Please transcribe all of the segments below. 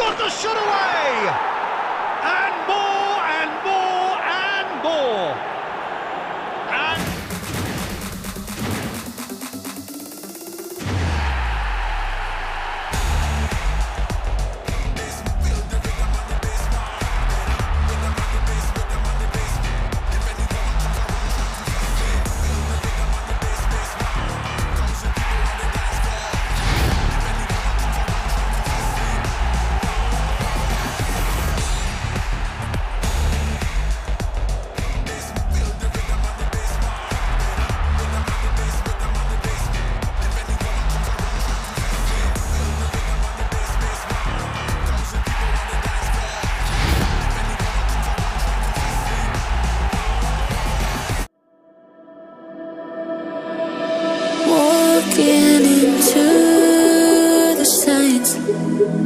got the shot away!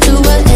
do whatever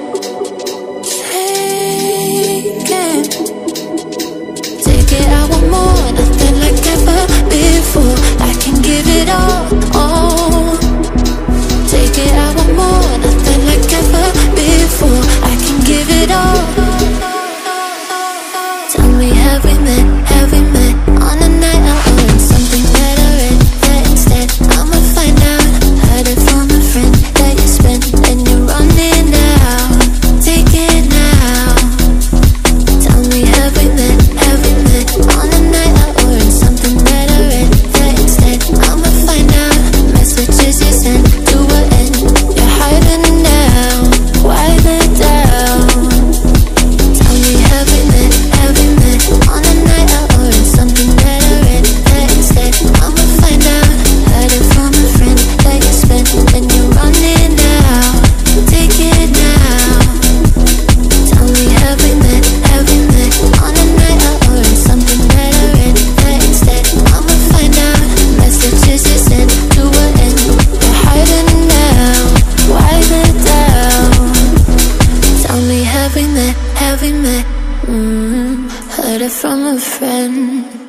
Met, mm, mm-hmm. heard it from a friend.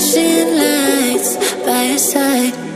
flashing lights by your side.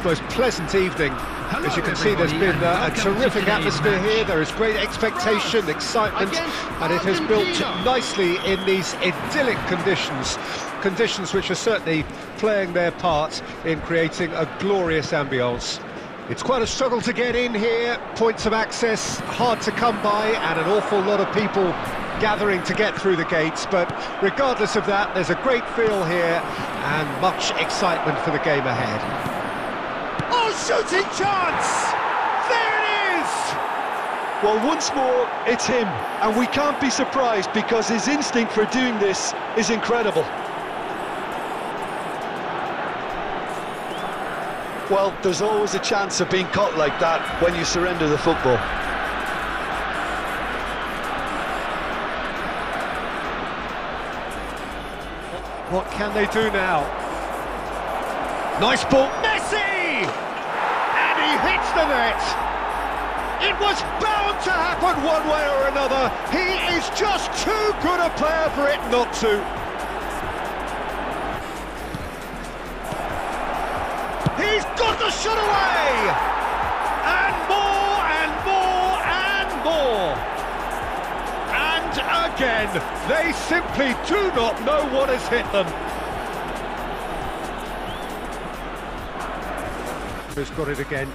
Pleasant evening. Hello, As you can see, there's been uh, a terrific atmosphere match. here. There is great expectation, excitement, and it has built nicely in these idyllic conditions. Conditions which are certainly playing their part in creating a glorious ambience. It's quite a struggle to get in here, points of access hard to come by, and an awful lot of people gathering to get through the gates. But regardless of that, there's a great feel here and much excitement for the game ahead. Shooting chance! There it is! Well, once more, it's him, and we can't be surprised because his instinct for doing this is incredible. Well, there's always a chance of being caught like that when you surrender the football. What can they do now? Nice ball, Messi! He hits the net! It was bound to happen one way or another. He is just too good a player for it not to. He's got the shot away! And more and more and more! And again, they simply do not know what has hit them. Has got it again.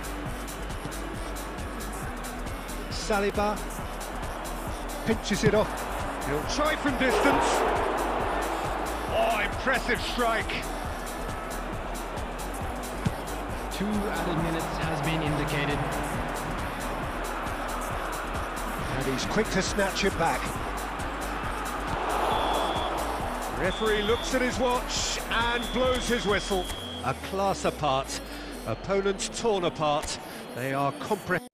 Saliba pinches it off. He'll try from distance. Oh, impressive strike. Two added minutes has been indicated. And he's quick to snatch it back. Referee looks at his watch and blows his whistle. A class apart. Opponents torn apart. They are comprehensively.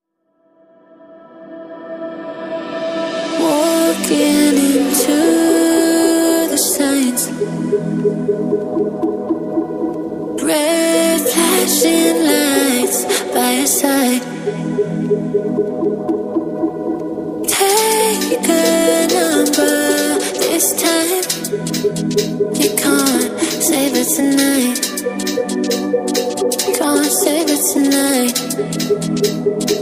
Walking into the signs. Red flashing lights by your side. night.